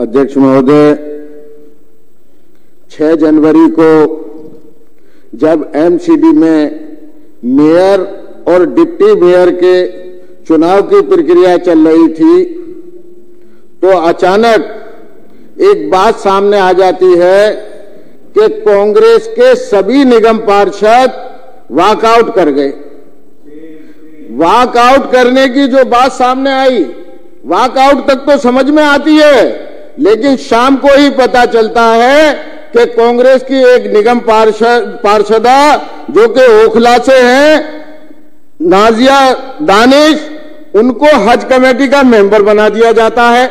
अध्यक्ष महोदय 6 जनवरी को जब एमसीडी में मेयर और डिप्टी मेयर के चुनाव की प्रक्रिया चल रही थी तो अचानक एक बात सामने आ जाती है कि कांग्रेस के सभी निगम पार्षद वॉकआउट कर गए। वॉकआउट करने की जो बात सामने आई, वॉकआउट तक तो समझ में आती है। लेकिन शाम को ही पता चलता है कि कांग्रेस की एक निगम पार्षद, पार्षदा, जो कि ओखला से हैं, नाजिया दानिश, उनको हज कमेटी का मेंबर बना दिया जाता है।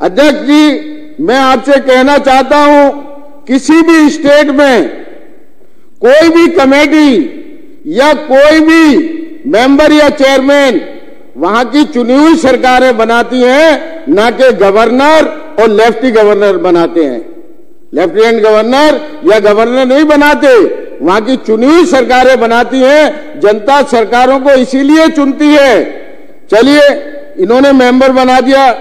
अध्यक्ष जी, मैं आपसे कहना चाहता हूँ, किसी भी स्टेट में कोई भी कमेटी या कोई भी मेंबर या चेयरमैन वहाँ की चुनी हुई सरकारें बनाती हैं, ना कि गवर्नर और लेफ्टी गवर्नर बनाते हैं। लेफ्टिनेंट गवर्नर या गवर्नर नहीं बनाते, वहाँ की चुनी हुई सरकारें बनाती हैं, जनता सरकारों को इसीलिए चुनती है। चलिए, इन्होंने मेंबर बना दिया।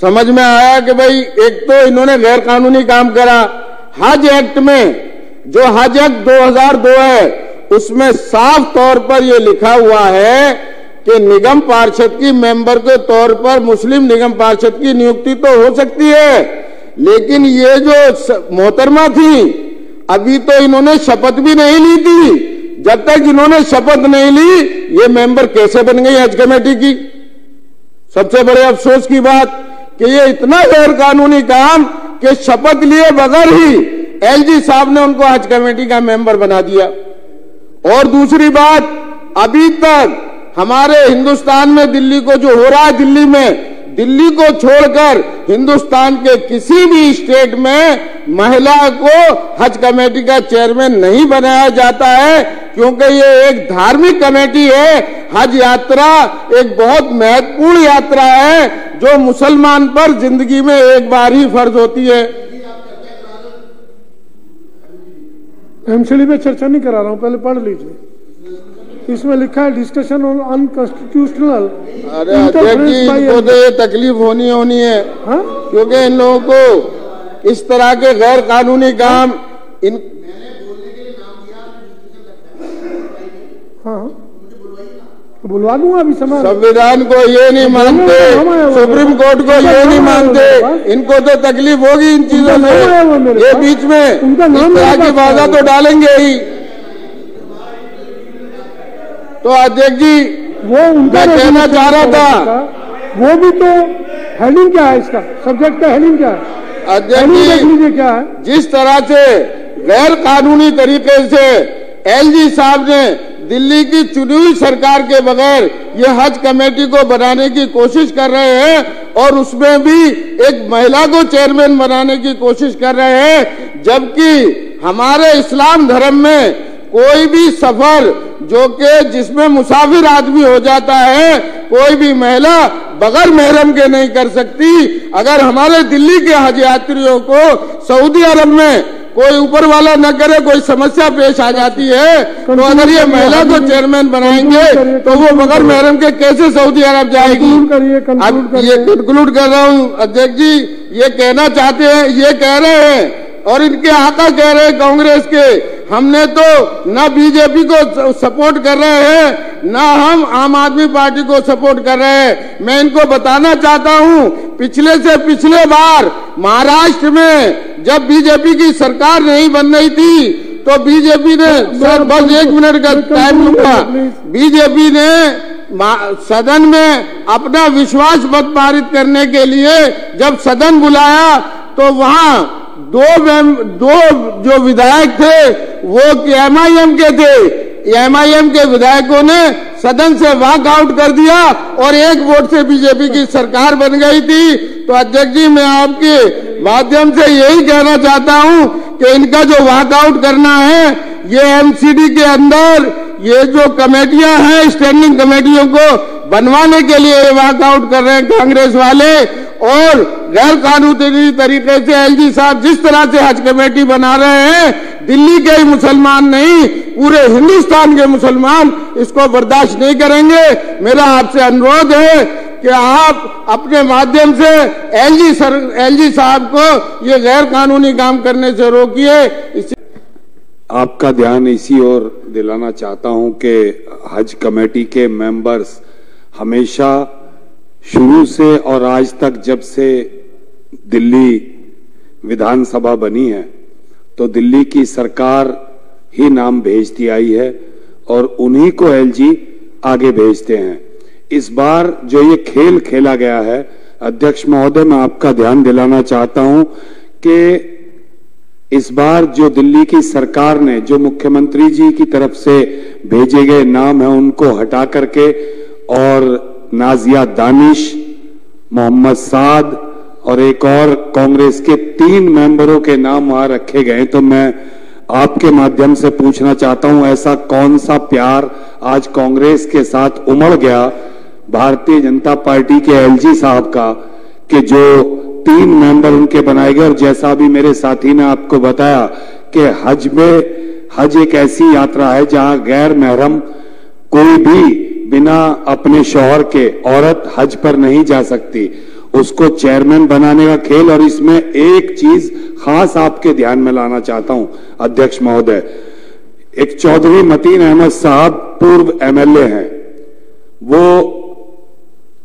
समझ में आया कि भाई, एक तो इन्होंने गैर कानूनी काम करा। हज एक्ट में, जो हज एक्ट 2002 है उसमें साफ़ तौर पर यह लिखा हुआ है कि निगम पार्षद की मेंबर के तौर पर मुस्लिम निगम पार्षद की नियुक्ति तो हो सकती है, लेकिन ये जो मोहतरमा थी, अभी तो इन्होंने शपथ भी नहीं ली थी। जब तक इन्होंने शपथ नहीं ली, ये मेंबर कैसे बन गई हज कमेटी की? सबसे बड़े अफसोस की बात कि ये इतना गैर कानूनी काम कि शपथ लिए बगैर ही एलजी साहब ने उनको हज कमेटी का मेंबर बना दिया। और दूसरी बात, अभी तक हमारे हिंदुस्तान में दिल्ली को जो हो रहा है दिल्ली में, दिल्ली को छोड़कर हिंदुस्तान के किसी भी स्टेट में महिला को हज कमेटी का चेयरमैन नहीं बनाया जाता है, क्योंकि ये एक धार्मिक कमेटी है। हज यात्रा एक बहुत महत्वपूर्ण यात्रा है, जो मुसलमान पर ज़िंदगी में एक बार ही फ़र्ज़ होती है। एमसीडी में चर्चा नहीं करा रहा हूँ पहले पढ़ लीजिए। इसमें लिखा है डिस्कशन ऑन अनकॉन्स्टिट्यूशनल अरे इनको तो ये तकलीफ़ होनी होनी है। हा? क्योंकि इन लोगों को इस तरह के गैर कानूनी काम इन हाँ। बुलवा दूँगा अभी समय संविधान को ये नहीं मानते सुप्रीम कोर्ट को ये नहीं मानते। इनको तो तकलीफ़ होगी इन चीज़ों से। ये बीच में उनका नाम की बाधा तो डालेंगे ही। तो अध्यक्ष जी वो उनका कहना चाह रहा था। वो भी तो हेडिंग क्या है इसका? सब्जेक्ट का हेडिंग क्या है? अध्यक्ष जी क्या है। जिस तरह से गैर कानूनी तरीके से एलजी साहब ने दिल्ली की चुनी हुई सरकार के बगैर ये हज कमेटी को बनाने की कोशिश कर रहे हैं और उसमें भी एक महिला को चेयरमैन बनाने की कोशिश कर रहे हैं, जबकि हमारे इस्लाम धर्म में कोई भी सफ़र जो कि जिसमें मुसाफिर आदमी हो जाता है, कोई भी महिला बगैर महरम के नहीं कर सकती। अगर हमारे दिल्ली के हज यात्रियों को सऊदी अरब में कोई ऊपर वाला न करे कोई समस्या पेश आ जाती है तो अगर ये महिला को चेयरमैन बनाएँगे तो वो बगैर महरम के कैसे सऊदी अरब जाएगी। अब ये कंक्लूड कर रहा हूँ। अध्यक्ष जी ये कहना चाहते हैं ये कह रहे हैं और इनके आका कह रहे हैं कांग्रेस के हमने तो न बीजेपी को सपोर्ट कर रहे हैं न हम आम आदमी पार्टी को सपोर्ट कर रहे हैं। मैं इनको बताना चाहता हूँ पिछले से पिछले बार महाराष्ट्र में जब बीजेपी की सरकार नहीं बन रही थी तो बीजेपी ने सर बस एक मिनट का टाइम लूँगा। बीजेपी ने सदन में अपना विश्वास मत पारित करने के लिए जब सदन बुलाया तो वहाँ दो दो जो विधायक थे वो एमआईएम के थे। एमआईएम के विधायकों ने सदन से वॉक आउट कर दिया और एक वोट से बीजेपी की सरकार बन गई थी। तो अध्यक्ष जी, मैं आपके माध्यम से यही कहना चाहता हूँ कि इनका जो वॉक आउट करना है, ये एमसीडी के अंदर, ये जो कमेटियाँ हैं स्टैंडिंग कमेटियों को बनवाने के लिए ये वॉकआउट कर रहे हैं कांग्रेस वाले और गैर कानूनी तरीके से एलजी साहब जिस तरह से हज कमेटी बना रहे हैं दिल्ली के ही मुसलमान नहीं, पूरे हिंदुस्तान के मुसलमान इसको बर्दाश्त नहीं करेंगे। मेरा आपसे अनुरोध है कि आप अपने माध्यम से एलजी सर, एलजी साहब को ये गैर कानूनी काम करने से रोकिए। आपका ध्यान इसी ओर दिलाना चाहता हूँ कि हज कमेटी के मेंबर्स हमेशा शुरू से और आज तक जब से दिल्ली विधानसभा बनी है तो दिल्ली की सरकार ही नाम भेजती आई है और उन्हीं को एलजी आगे भेजते हैं। इस बार जो ये खेल खेला गया है, अध्यक्ष महोदय, मैं आपका ध्यान दिलाना चाहता हूँ कि इस बार जो दिल्ली की सरकार ने, जो मुख्यमंत्री जी की तरफ़ से भेजे गए नाम है, उनको हटा करके और नाजिया दानिश, मोहम्मद साद और एक और कांग्रेस के तीन मेंबरों के नाम वहाँ रखे गए तो मैं आपके माध्यम से पूछना चाहता हूँ, ऐसा कौन सा प्यार आज कांग्रेस के साथ उमड़ गया भारतीय जनता पार्टी के एलजी साहब का, कि जो तीन मेंबर उनके बनाए गए, और जैसा भी मेरे साथी ने आपको बताया कि हज में, हज एक ऐसी यात्रा है जहाँ गैर महरम कोई भी बिना अपने शोहर के औरत हज पर नहीं जा सकती। उसको चेयरमैन बनाने का खेल और इसमें एक चीज़ खास आपके ध्यान में लाना चाहता हूँ, अध्यक्ष महोदय। एक चौधरी मतीन अहमद साहब पूर्व एमएलए हैं। वो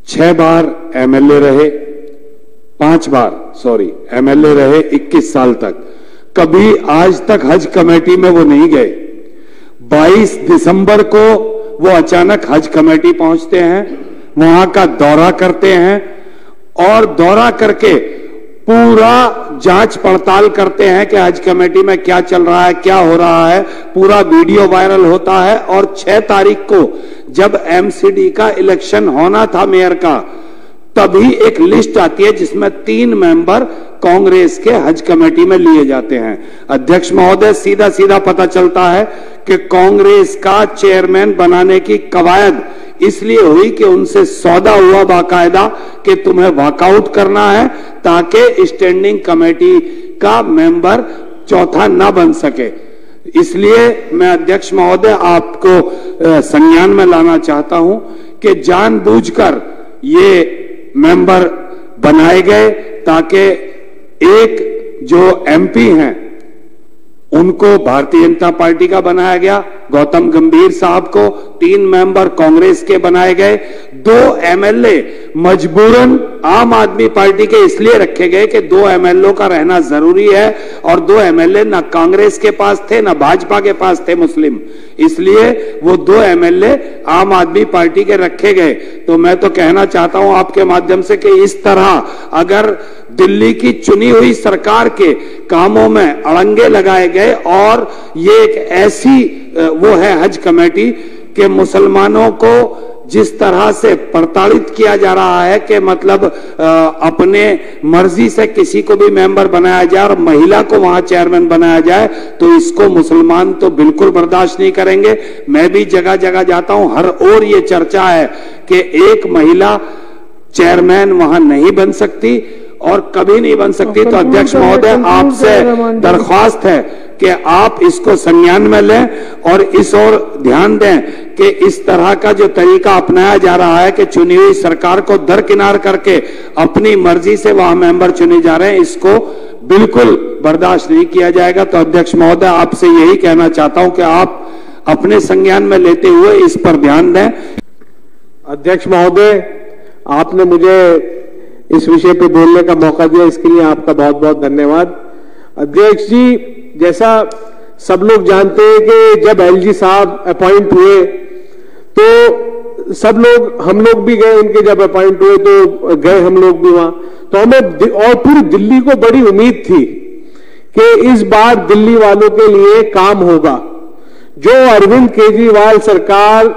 छह बार एमएलए रहे, पाँच बार सॉरी एमएलए रहे 21 साल तक। कभी आज तक हज कमेटी में वो नहीं गए। 22 दिसंबर को वो अचानक हज कमेटी पहुँचते हैं, वहाँ का दौरा करते हैं और दौरा करके पूरा जाँच पड़ताल करते हैं कि हज कमेटी में क्या चल रहा है, क्या हो रहा है। पूरा वीडियो वायरल होता है और 6 तारीख को जब एमसीडी का इलेक्शन होना था मेयर का, तभी एक लिस्ट आती है जिसमें तीन मेंबर कांग्रेस के हज कमेटी में लिए जाते हैं। अध्यक्ष महोदय सीधा सीधा पता चलता है कि कांग्रेस का चेयरमैन बनाने की कवायद इसलिए हुई कि उनसे सौदा हुआ बाकायदा कि तुम्हें वॉकआउट करना है ताकि स्टैंडिंग कमेटी का मेंबर चौथा ना बन सके। इसलिए मैं अध्यक्ष महोदय, आपको संज्ञान में लाना चाहता हूँ कि जानबूझकर ये मेंबर बनाए गए ताकि एक जो एमपी हैं, उनको भारतीय जनता पार्टी का बनाया गया गौतम गंभीर साहब को तीन मेंबर कांग्रेस के बनाए गए। दो एमएलए मजबूरन आम आदमी पार्टी के इसलिए रखे गए कि दो एमएलए का रहना ज़रूरी है और दो एमएलए ना कांग्रेस के पास थे, ना भाजपा के पास थे मुस्लिम। इसलिए वो दो एमएलए आम आदमी पार्टी के रखे गए। तो मैं तो कहना चाहता हूँ आपके माध्यम से कि इस तरह अगर दिल्ली की चुनी हुई सरकार के कामों में अड़ंगे लगाए गए और ये एक ऐसी वो है हज कमेटी के मुसलमानों को जिस तरह से प्रताड़ित किया जा रहा है कि मतलब अपने मर्ज़ी से किसी को भी मेंबर बनाया जाए और महिला को वहाँ चेयरमैन बनाया जाए तो इसको मुसलमान तो बिल्कुल बर्दाश्त नहीं करेंगे। मैं भी जगह जगह जाता हूँ हर ओर ये चर्चा है कि एक महिला चेयरमैन वहाँ नहीं बन सकती और कभी नहीं बन सकती। तो अध्यक्ष महोदय आपसे दरख्वास्त है कि आप इसको संज्ञान में लें और इस ओर ध्यान दें कि इस तरह का जो तरीका अपनाया जा रहा है कि चुनी हुई सरकार को दरकिनार करके अपनी मर्ज़ी से वहाँ मेंबर चुने जा रहे हैं, इसको बिल्कुल बर्दाश्त नहीं किया जाएगा। तो अध्यक्ष महोदय, आपसे यही कहना चाहता हूँ कि आप अपने संज्ञान में लेते हुए इस पर ध्यान दें। अध्यक्ष महोदय, आपने मुझे इस विषय पे बोलने का मौका दिया, इसके लिए आपका बहुत बहुत धन्यवाद। अध्यक्ष जी जैसा सब लोग जानते हैं कि जब एलजी साहब अपॉइंट हुए तो सब लोग, हम लोग भी गए उनके जब अपॉइंट हुए तो गए हम लोग भी वहाँ। तो हमें और पूरी दिल्ली को बड़ी उम्मीद थी कि इस बार दिल्ली वालों के लिए काम होगा। जो अरविंद केजरीवाल सरकार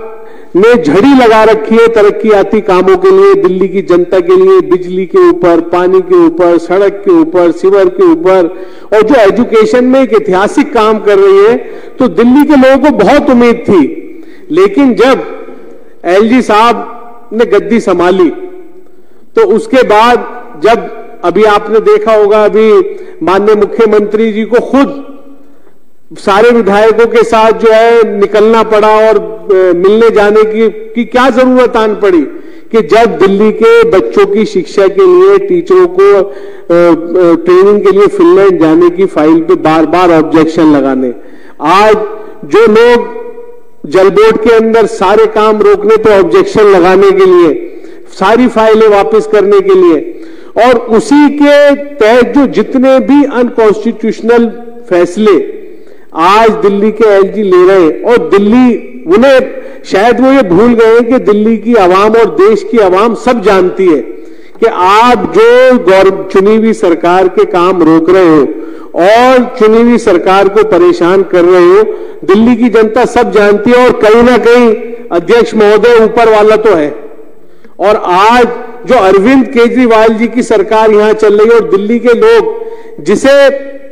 ने झड़ी लगा रखी है तरक्याती कामों के लिए, दिल्ली की जनता के लिए, बिजली के ऊपर, पानी के ऊपर, सड़क के ऊपर, सिवर के ऊपर, और जो एजुकेशन में एक ऐतिहासिक काम कर रही है तो दिल्ली के लोगों को बहुत उम्मीद थी। लेकिन जब एलजी साहब ने गद्दी संभाली तो उसके बाद जब अभी आपने देखा होगा, अभी माननीय मुख्यमंत्री जी को खुद सारे विधायकों के साथ जो है निकलना पड़ा और मिलने जाने की, की क्या ज़रूरत आन पड़ी कि जब दिल्ली के बच्चों की शिक्षा के लिए टीचरों को ट्रेनिंग के लिए फिनलैंड जाने की फ़ाइल पे बार बार ऑब्जेक्शन लगाने। आज जो लोग जल बोर्ड के अंदर सारे काम रोकने पे ऑब्जेक्शन लगाने के लिए सारी फाइलें वापस करने के लिए और उसी के तहत जो जितने भी अनकॉन्स्टिट्यूशनल फैसले आज दिल्ली के एलजी ले रहे और दिल्ली, उन्हें शायद वो ये भूल गए कि दिल्ली की आवाम और देश की आवाम सब जानती है कि आप जो चुनी हुई सरकार के काम रोक रहे हो और चुनी हुई सरकार को परेशान कर रहे हो, दिल्ली की जनता सब जानती है और कहीं ना कहीं अध्यक्ष महोदय ऊपर वाला तो है। और आज जो अरविंद केजरीवाल जी की सरकार यहाँ चल रही है और दिल्ली के लोग जिसे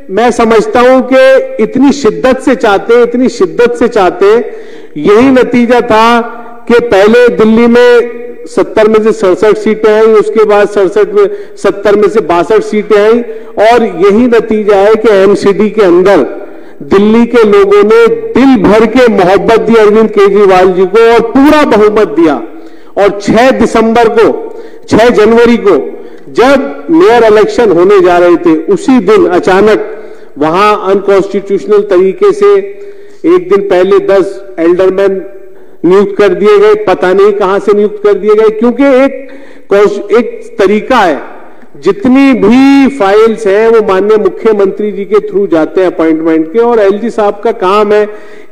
मैं समझता हूँ कि इतनी शिद्दत से चाहते, इतनी शिद्दत से चाहते, यही नतीजा था कि पहले दिल्ली में सत्तर में से सड़सठ सीटें आई, उसके बाद सड़सठ में, सत्तर में से बासठ सीटें आई, और यही नतीजा है कि एमसीडी के अंदर दिल्ली के लोगों ने दिल भर के मोहब्बत दी अरविंद केजरीवाल जी को और पूरा बहुमत दिया। और 6 दिसंबर को 6 जनवरी को जब मेयर इलेक्शन होने जा रहे थे, उसी दिन अचानक वहाँ अनकॉन्स्टिट्यूशनल तरीके से एक दिन पहले 10 एल्डरमैन नियुक्त कर दिए गए। पता नहीं कहाँ से नियुक्त कर दिए गए, क्योंकि एक एक तरीका है। जितनी भी फाइल्स हैं, वो माननीय मुख्यमंत्री जी के थ्रू जाते हैं अपॉइंटमेंट के, और एलजी साहब का काम है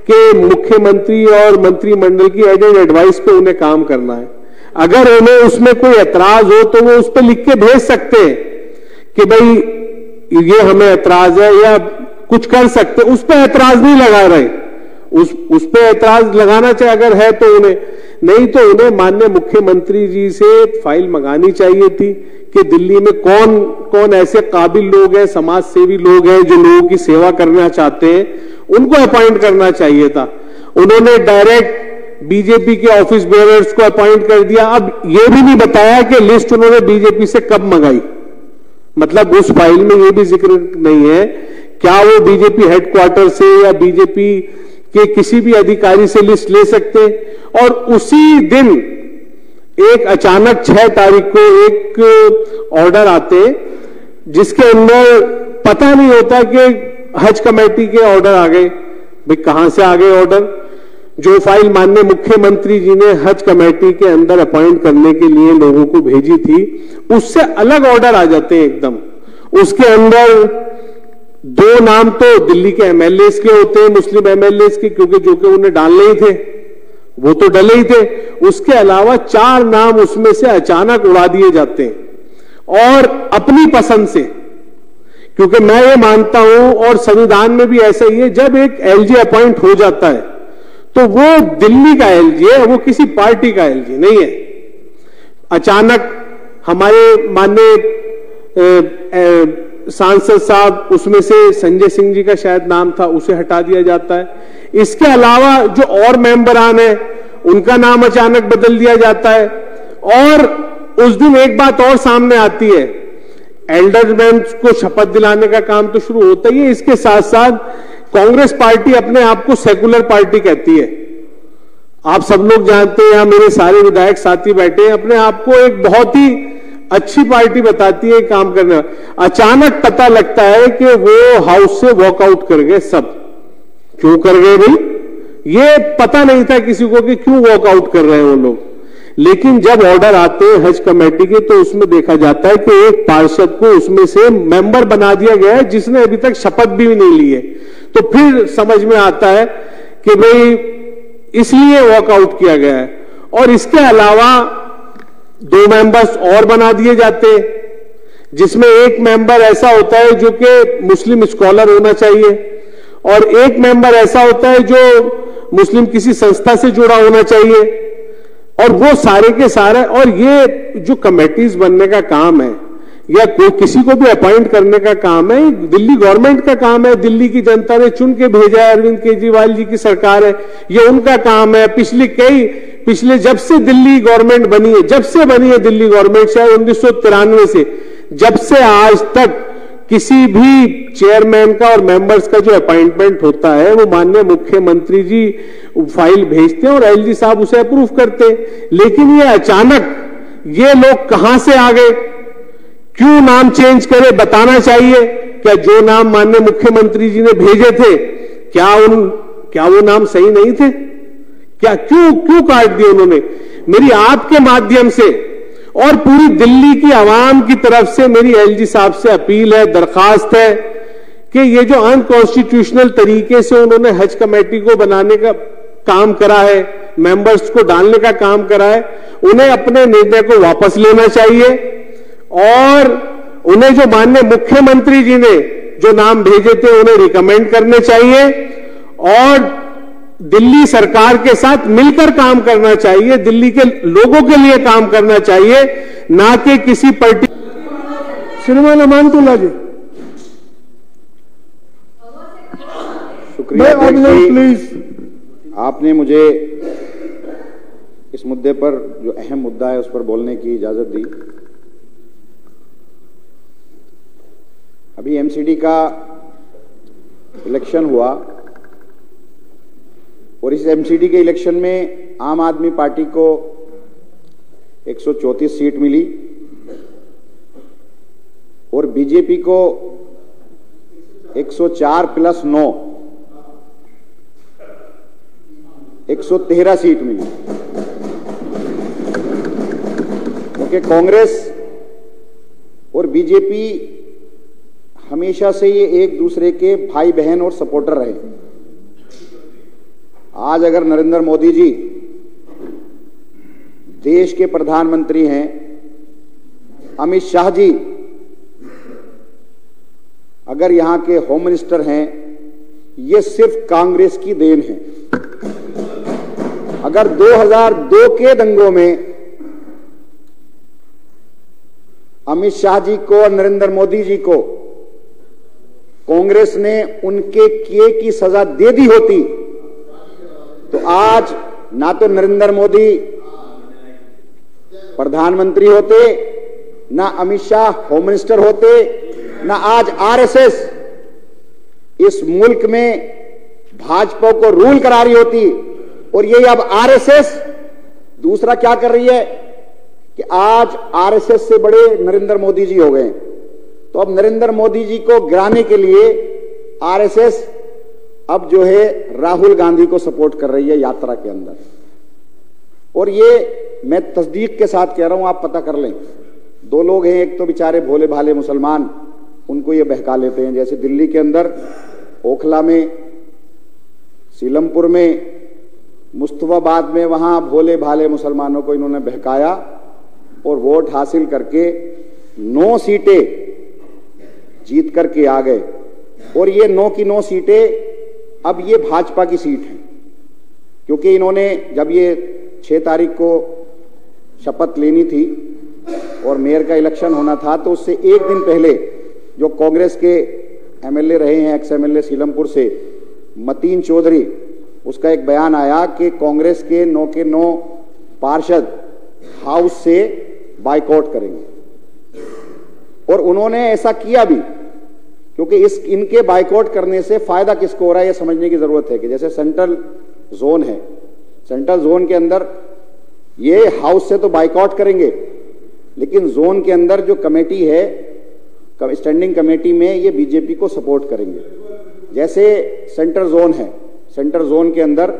कि मुख्यमंत्री और मंत्रिमंडल की एडेड एडवाइस पे उन्हें काम करना है। अगर उन्हें उसमें कोई एतराज़ हो तो वो उस पर लिख के भेज सकते हैं कि भाई, ये हमें एतराज़ है या कुछ कर सकते उस पर एतराज़ नहीं लगा रहे। उस उस पर एतराज़ लगाना चाहिए अगर है तो उन्हें। नहीं तो उन्हें माननीय मुख्यमंत्री जी से फ़ाइल मंगानी चाहिए थी कि दिल्ली में कौन कौन ऐसे काबिल लोग हैं समाज सेवी लोग हैं, जो लोगों की सेवा करना चाहते हैं। उनको अपॉइंट करना चाहिए था। उन्होंने डायरेक्ट बीजेपी के ऑफ़िस बेयरर्स को अपॉइंट कर दिया। अब यह भी नहीं बताया कि लिस्ट उन्होंने बीजेपी से कब मंगाई। मतलब उस फ़ाइल में यह भी ज़िक्र नहीं है। क्या वो बीजेपी हेडक्वार्टर से या बीजेपी के किसी भी अधिकारी से लिस्ट ले सकते? और उसी दिन, एक अचानक छह तारीख को एक ऑर्डर आते, जिसके अंदर पता नहीं होता कि हज कमेटी के ऑर्डर आ गए। भाई, कहाँ से आ गए ऑर्डर जो फ़ाइल माननीय मुख्यमंत्री जी ने हज कमेटी के अंदर अपॉइंट करने के लिए लोगों को भेजी थी, उससे अलग ऑर्डर आ जाते हैं एकदम। उसके अंदर दो नाम तो दिल्ली के एमएलए के होते हैं, मुस्लिम एमएलए के, क्योंकि जो कि उन्हें डालने ही थे, वो तो डले ही थे। उसके अलावा चार नाम उसमें से अचानक उड़ा दिए जाते हैं, और अपनी पसंद से, क्योंकि मैं ये मानता हूँ, और संविधान में भी ऐसा ही है, जब एक एलजी अपॉइंट हो जाता है तो वो दिल्ली का एलजी है, वो किसी पार्टी का एलजी नहीं है। अचानक हमारे माननीय सांसद साहब, उसमें से संजय सिंह जी का शायद नाम था, उसे हटा दिया जाता है। इसके अलावा जो और मेंबरान है, उनका नाम अचानक बदल दिया जाता है। और उस दिन एक बात और सामने आती है एल्डरमैन को शपथ दिलाने का काम तो शुरू होता ही है, इसके साथ साथ कांग्रेस पार्टी अपने आप को सेकुलर पार्टी कहती है। आप सब लोग जानते हैं मेरे सारे विधायक साथी बैठे हैं, अपने आप को एक बहुत ही अच्छी पार्टी बताती है काम करने अचानक पता लगता है कि वो हाउस से वॉकआउट कर गए सब। क्यों कर गए भाई? ये पता नहीं था किसी को कि क्यों वॉकआउट कर रहे हैं वो लोग। लेकिन जब ऑर्डर आते हैं हज कमेटी के तो उसमें देखा जाता है कि एक पार्षद को उसमें से मेंबर बना दिया गया है, जिसने अभी तक शपथ भी नहीं ली है। तो फिर समझ में आता है कि भाई इसलिए वॉकआउट किया गया है। और इसके अलावा दो मेंबर्स और बना दिए जाते जिसमें एक मेंबर ऐसा होता है जो कि मुस्लिम स्कॉलर होना चाहिए और एक मेंबर ऐसा होता है जो मुस्लिम किसी संस्था से जुड़ा होना चाहिए। और वो सारे के सारे, और ये जो कमेटीज बनने का काम है या कोई किसी को भी अपॉइंट करने का काम है, दिल्ली गवर्नमेंट का काम है, दिल्ली की जनता ने चुन के भेजा है, अरविंद केजरीवाल जी की सरकार है, ये उनका काम है। पिछले कई, पिछले जब से दिल्ली गवर्नमेंट बनी है, जब से बनी है दिल्ली गवर्नमेंट उन्नीस सौ तिरानवे से, जब से आज तक किसी भी चेयरमैन का और मेंबर्स का जो अपॉइंटमेंट होता है, वो माननीय मुख्यमंत्री जी फ़ाइल भेजते हैं और एलजी साहब उसे अप्रूव करते हैं। लेकिन ये अचानक, ये लोग कहाँ से आ गए? क्यों नाम चेंज करे, बताना चाहिए। क्या जो नाम माननीय मुख्यमंत्री जी ने भेजे थे, क्या उन, क्या वो नाम सही नहीं थे? क्या, क्यों क्यों काट दिए उन्होंने? मेरी आपके माध्यम से और पूरी दिल्ली की आवाम की तरफ़ से मेरी एलजी साहब से अपील है, दरखास्त है कि ये जो अनकॉन्स्टिट्यूशनल तरीके से उन्होंने हज कमेटी को बनाने का काम करा है मेंबर्स को डालने का काम करा है, उन्हें अपने निर्णय को वापस लेना चाहिए। और उन्हें जो माननीय मुख्यमंत्री जी ने जो नाम भेजे थे उन्हें रिकमेंड करने चाहिए और दिल्ली सरकार के साथ मिलकर काम करना चाहिए दिल्ली के लोगों के लिए काम करना चाहिए ना कि किसी पार्टी श्रीमान अमानतुल्ला जी शुक्रिया। प्लीज़ आपने मुझे इस मुद्दे पर जो अहम मुद्दा है उस पर बोलने की इजाज़त दी। अभी एमसीडी का इलेक्शन हुआ और इस एमसीडी के इलेक्शन में आम आदमी पार्टी को 134 सीट मिली और बीजेपी को 104 प्लस 9 113 सीट मिली। क्योंकि कांग्रेस और बीजेपी हमेशा से ये एक दूसरे के भाई बहन और सपोर्टर रहे। आज अगर नरेंद्र मोदी जी देश के प्रधानमंत्री हैं, अमित शाह जी अगर यहाँ के होम मिनिस्टर हैं, ये सिर्फ़ कांग्रेस की देन है। अगर 2002 के दंगों में अमित शाह जी को और नरेंद्र मोदी जी को कांग्रेस ने उनके किए की सजा दे दी होती तो आज ना तो नरेंद्र मोदी प्रधानमंत्री होते, ना अमित शाह होम मिनिस्टर होते, ना आज आरएसएस इस मुल्क में भाजपा को रूल करा रही होती, और यही अब आरएसएस दूसरा क्या कर रही है कि आज आरएसएस से बड़े नरेंद्र मोदी जी हो गए। तो अब नरेंद्र मोदी जी को गिराने के लिए आरएसएस अब जो है राहुल गांधी को सपोर्ट कर रही है यात्रा के अंदर। और ये मैं तस्दीक के साथ कह रहा हूँ, आप पता कर लें। दो लोग हैं, एक तो बेचारे भोले भाले मुसलमान, उनको ये बहका लेते हैं। जैसे दिल्ली के अंदर, ओखला में, सीलमपुर में, मुस्तफाबाद में वहाँ भोले भाले मुसलमानों को इन्होंने बहकाया और वोट हासिल करके नौ सीटें जीत करके आ गए। और ये नौ की नौ सीटें अब ये भाजपा की सीट है। क्योंकि इन्होंने जब ये छह तारीख को शपथ लेनी थी और मेयर का इलेक्शन होना था तो उससे एक दिन पहले जो कांग्रेस के एमएलए रहे हैं, एक्स एमएलए सीलमपुर से, मतीन चौधरी, उसका एक बयान आया कि कांग्रेस के नौ के नौ पार्षद हाउस से बाइकआउट करेंगे। और उन्होंने ऐसा किया भी, क्योंकि इस, इनके बाइकआउट करने से फ़ायदा किसको हो रहा है यह समझने की ज़रूरत है कि जैसे सेंट्रल जोन है, सेंट्रल जोन के अंदर ये हाउस से तो बाइकआउट करेंगे, लेकिन जोन के अंदर जो कमेटी है स्टैंडिंग कमेटी में ये बीजेपी को सपोर्ट करेंगे। जैसे सेंट्रल जोन है, सेंट्रल जोन के अंदर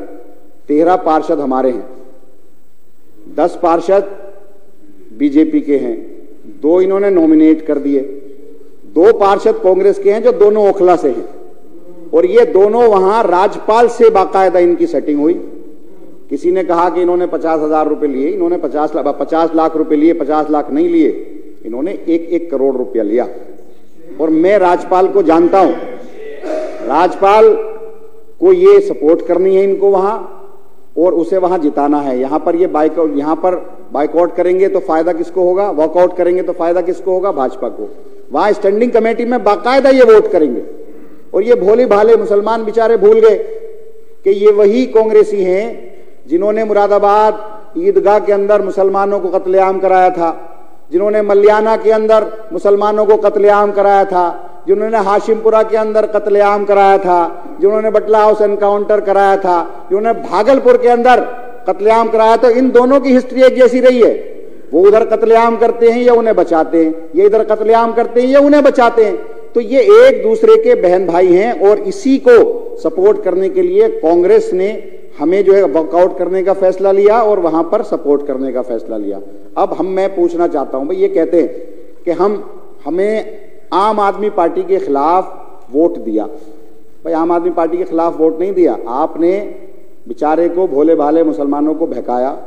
तेरह पार्षद हमारे हैं, दस पार्षद बीजेपी के हैं दो इन्होंने नॉमिनेट कर दिए। दो पार्षद कांग्रेस के हैं जो दोनों ओखला से हैं। और ये दोनों वहाँ राज्यपाल से बाकायदा इनकी सेटिंग हुई। किसी ने कहा कि इन्होंने पचास हज़ार रुपए लिए, इन्होंने पचास लाख पचास लाख रुपए लिए, पचास लाख नहीं लिए। इन्होंने एक एक करोड़ रुपया लिया। और मैं राज्यपाल को जानता हूँ, राज्यपाल को ये सपोर्ट करनी है इनको वहाँ, और उसे वहाँ जिताना है। यहाँ पर ये बाइक, यहाँ पर बाइकआउट करेंगे तो फ़ायदा किसको होगा? वॉकआउट करेंगे तो फ़ायदा किसको होगा? भाजपा को। वहाँ स्टैंडिंग कमेटी में बाकायदा ये वोट करेंगे। और ये भोले भाले मुसलमान बेचारे भूल गए कि ये वही कांग्रेसी हैं जिन्होंने मुरादाबाद ईदगाह के अंदर मुसलमानों को कत्लेआम कराया था, जिन्होंने मलियाना के अंदर मुसलमानों को कत्लेआम कराया था, जिन्होंने हाशिमपुरा के अंदर कत्लेआम कराया था, जिन्होंने बटला हाउस एनकाउंटर कराया था, जिन्होंने भागलपुर के अंदर कत्लेआम कराया तो इन दोनों की हिस्ट्री एक जैसी रही है। वो उधर कत्लेआम करते हैं या उन्हें बचाते हैं? ये इधर कत्लेआम करते हैं या उन्हें बचाते हैं? तो ये एक दूसरे के बहन भाई हैं और इसी को सपोर्ट करने के लिए कांग्रेस ने हमें जो है वॉकआउट करने का फैसला लिया और वहाँ पर सपोर्ट करने का फैसला लिया। अब हम, मैं पूछना चाहता हूँ, भाई ये कहते हैं कि हम, हमें आम आदमी पार्टी के खिलाफ वोट दिया। भाई आम आदमी पार्टी के खिलाफ वोट नहीं दिया। आपने बेचारे को, भोले भाले मुसलमानों को बहकाया,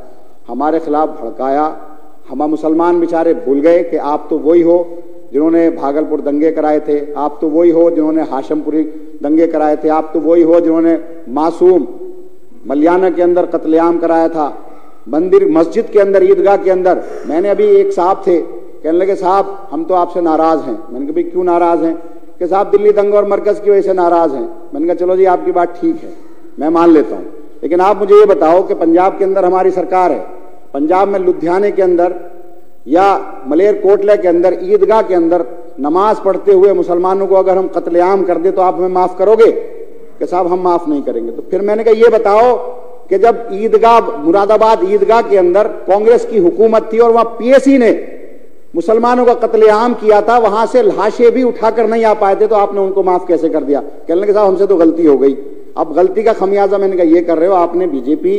हमारे खिलाफ भड़काया। हम मुसलमान बेचारे भूल गए कि आप तो वही हो जिन्होंने भागलपुर दंगे कराए थे। आप तो वही हो जिन्होंने हाशमपुरी दंगे कराए थे। आप तो वही हो जिन्होंने मासूम मलियाना के अंदर कत्लेआम कराया था। मंदिर, मस्जिद के अंदर, ईदगाह के अंदर। मैंने अभी एक साहब थे, कहने लगे, साहब, हम तो आपसे नाराज़ हैं। मैंने कहा, भाई, क्यों नाराज़ हैं? कि साहब, दिल्ली दंगा और मरकज की वजह से नाराज़ हैं। मैंने कहा, चलो जी, आपकी बात ठीक है। मैं मान लेता हूँ। लेकिन आप मुझे ये बताओ कि पंजाब के अंदर हमारी सरकार है। पंजाब में लुधियाने के अंदर या मलेर कोटले के अंदर, ईदगाह के अंदर नमाज़ पढ़ते हुए मुसलमानों को अगर हम कत्लेआम कर दे तो आप हमें माफ़ करोगे? कि साहब, हम माफ़ नहीं करेंगे। तो फिर मैंने कहा, ये बताओ कि जब ईदगाह, मुरादाबाद ईदगाह के अंदर कांग्रेस की हुकूमत थी और वहाँ पीएससी ने मुसलमानों का कत्लेआम किया था, वहाँ से लाशें भी उठाकर नहीं आ पाए थे तो आपने उनको माफ़ कैसे कर दिया? कहने के साहब, हमसे तो गलती हो गई। अब गलती का खमियाजा मैंने कहा, ये कर रहे हो, आपने बीजेपी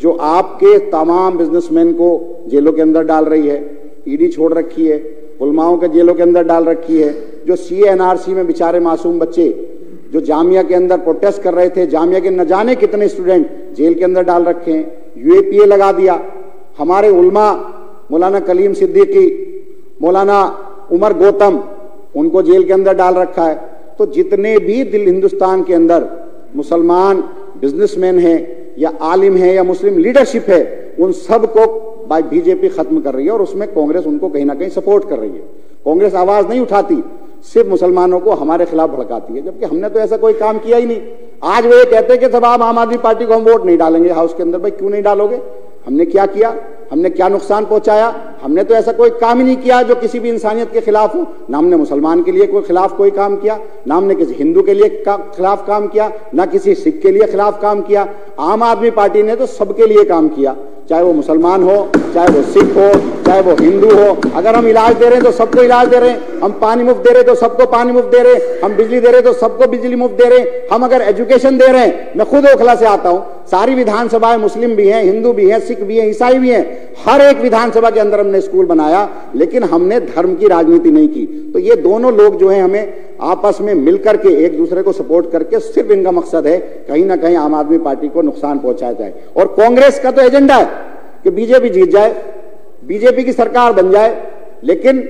जो आपके तमाम बिजनेसमैन को जेलों के अंदर डाल रही है ईडी छोड़ रखी है उलमाओं के जेलों के अंदर डाल रखी है, जो सी एनआरसी में बेचारे मासूम बच्चे, जो जामिया के अंदर प्रोटेस्ट कर रहे थे, जामिया के न जाने कितने स्टूडेंट जेल के अंदर डाल रखे हैं यूएपीए लगा दिया। हमारे उलमा, मौलाना कलीम सिद्दीकी, मौलाना उमर गौतम, उनको जेल के अंदर डाल रखा है। तो जितने भी दिल हिंदुस्तान के अंदर मुसलमान बिजनेसमैन हैं या आलिम है या मुस्लिम लीडरशिप है, उन सबको बीजेपी खत्म कर रही है और उसमें कांग्रेस उनको कहीं ना कहीं सपोर्ट कर रही है। कांग्रेस आवाज़ नहीं उठाती, सिर्फ़ मुसलमानों को हमारे खिलाफ भड़काती है, जबकि हमने तो ऐसा कोई काम किया ही नहीं। आज वो ये कहते हैं कि सब आप आम आदमी पार्टी को हम वोट नहीं डालेंगे, हाउस के अंदर भाई क्यों नहीं डालोगे? हमने क्या किया? हमने क्या नुकसान पहुँचाया? हमने तो ऐसा कोई काम ही नहीं किया जो किसी भी इंसानियत के खिलाफ हो। ना हमने मुसलमान के लिए कोई खिलाफ कोई काम किया ना हमने किसी हिंदू के लिए का, खिलाफ काम किया ना किसी सिख के लिए खिलाफ काम किया। आम आदमी पार्टी ने तो सबके लिए काम किया चाहे वो मुसलमान हो चाहे वो सिख हो चाहे वो हिंदू हो, अगर हम इलाज दे रहे हैं तो सबको इलाज दे रहे हैं, हम पानी मुफ़्त दे रहे तो सबको पानी मुफ़्त दे रहे हम बिजली दे रहे तो सबको बिजली मुफ़्त दे रहे हम अगर एजुकेशन दे रहे हैं, मैं खुद ओखला से आता हूँ, सारी विधानसभाएँ मुस्लिम भी हैं, हिंदू भी हैं, सिख भी हैं, ईसाई भी हैं, हर एक विधानसभा के अंदर हमने स्कूल बनाया, लेकिन हमने धर्म की राजनीति नहीं की। तो ये दोनों लोग जो है हमें आपस में मिलकर के एक दूसरे को सपोर्ट करके सिर्फ़ इनका मकसद है कहीं ना कहीं आम आदमी पार्टी को नुकसान पहुँचाया जाए। और कांग्रेस का तो एजेंडा है कि बीजेपी जीत जाए बीजेपी की सरकार बन जाए, लेकिन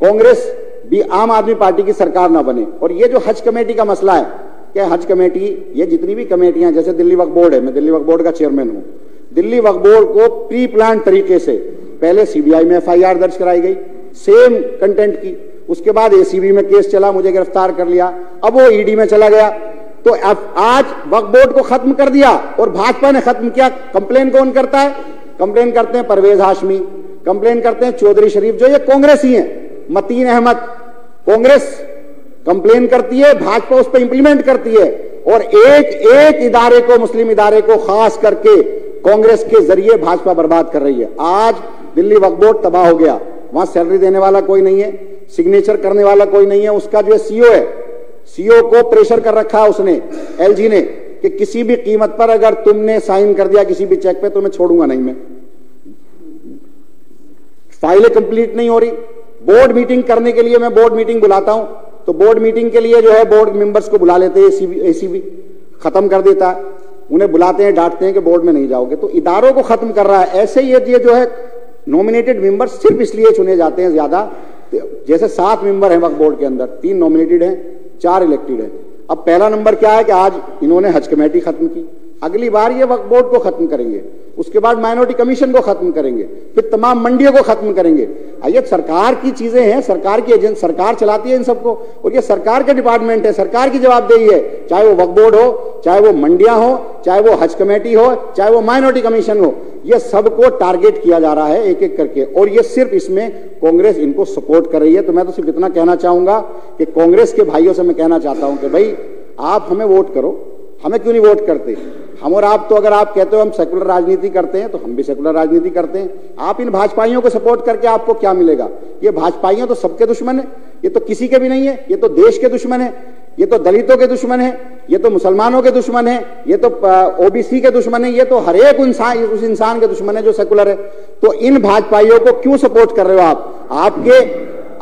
कांग्रेस भी आम आदमी पार्टी की सरकार ना बने। और ये जो हज कमेटी का मसला है कि हज कमेटी, ये जितनी भी कमेटियाँ जैसे दिल्ली वक्फ बोर्ड है, मैं दिल्ली वक्फ बोर्ड का चेयरमैन हूँ, दिल्ली वक्फ बोर्ड को प्री प्लान तरीके से, पहले सीबीआई में एफआईआर दर्ज कराई गई सेम कंटेंट की। उसके बाद एसीबी में केस चला, मुझे गिरफ़्तार कर लिया। अब वो ईडी में चला गया। तो आज वक्फ बोर्ड को खत्म कर दिया, और भाजपा ने खत्म किया। कंप्लेन कौन करता है? कंप्लेन करते हैं परवेज हाशमी। कंप्लेन करते हैं, चौधरी शरीफ जो, ये कांग्रेस ही है। मतीन अहमद, कांग्रेस कंप्लेन करती है, भाजपा उस पर इंप्लीमेंट करती है और एक एक इदारे को, मुस्लिम इदारे को खास करके कांग्रेस के ज़रिए भाजपा बर्बाद कर रही है। आज दिल्ली वक्फ बोर्ड तबाह हो गया। वहाँ सैलरी देने वाला कोई नहीं है सिग्नेचर करने वाला कोई नहीं है, उसका जो सीओ है सीओ को प्रेशर कर रखा उसने एलजी ने, कि किसी भी कीमत पर अगर तुमने साइन कर दिया किसी भी चेक पे तो मैं छोड़ूँगा नहीं मैं। फाइलें कंप्लीट नहीं हो रही। बोर्ड मीटिंग करने के लिए मैं बोर्ड मीटिंग बुलाता हूँ। तो बोर्ड मीटिंग के लिए जो है बोर्ड मेंबर्स को बुला लेते हैं एसीबी खत्म कर देता है। उन्हें बुलाते हैं, डांटते हैं कि बोर्ड में नहीं जाओगे। तो इदारों को खत्म कर रहा है। ऐसे ये जो है नॉमिनेटेड मेंबर सिर्फ़ इसलिए चुने जाते हैं ज़्यादा। जैसे सात मेंबर हैं वक्त बोर्ड के अंदर, तीन नॉमिनेटेड हैं, चार इलेक्टेड हैं। अब पहला नंबर क्या है कि आज इन्होंने हज कमेटी खत्म की। अगली बार ये वक्त बोर्ड को खत्म करेंगे। उसके बाद माइनॉरिटी कमीशन को खत्म करेंगे, फिर तमाम मंडियों को खत्म करेंगे। ये सरकार की चीज़ें हैं, सरकार की एजेंट सरकार चलाती है इन सबको, और ये सरकार का डिपार्टमेंट है, सरकार की जवाबदेही है। चाहे वो वक्त बोर्ड हो, चाहे वो मंडियाँ हो, चाहे वो हज कमेटी हो, चाहे वो माइनॉरिटी कमीशन हो, ये सबको टारगेट किया जा रहा है एक एक करके। और ये सिर्फ़ इसमें कांग्रेस इनको सपोर्ट कर रही है। तो मैं तो सिर्फ़ इतना कहना चाहूँगा कि कांग्रेस के भाइयों से मैं कहना चाहता हूँ कि भाई, आप हमें वोट करो, हमें क्यों नहीं वोट करते? हम और आप तो अगर आप कहते हो हम सेकुलर राजनीति करते हैं तो हम भी सेकुलर राजनीति करते हैं। आप इन भाजपाइयों को सपोर्ट करके आपको क्या मिलेगा? ये भाजपाइयों तो सबके दुश्मन है। ये तो किसी के भी नहीं है। ये तो देश के दुश्मन है। ये तो दलितों के दुश्मन है। ये तो मुसलमानों के दुश्मन है। ये तो ओबीसी के दुश्मन है। ये तो हर एक इंसान, उस इंसान के दुश्मन है जो सेकुलर है। तो इन भाजपाइयों को क्यों सपोर्ट कर रहे हो आप? आपके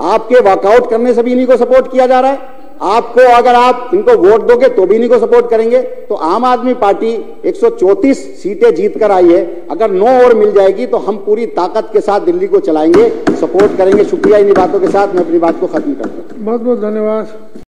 आपके वॉकआउट करने से भी इन्हीं को सपोर्ट किया जा रहा है। आपको अगर आप इनको वोट दोगे तो भी इन्हीं को सपोर्ट करेंगे। तो आम आदमी पार्टी 134 सीटें जीत कर आई है। अगर नौ और मिल जाएगी तो हम पूरी ताकत के साथ दिल्ली को चलाएँगे सपोर्ट करेंगे। शुक्रिया इन्हीं बातों के साथ। मैं अपनी बात को खत्म करता हूँ। बहुत बहुत धन्यवाद।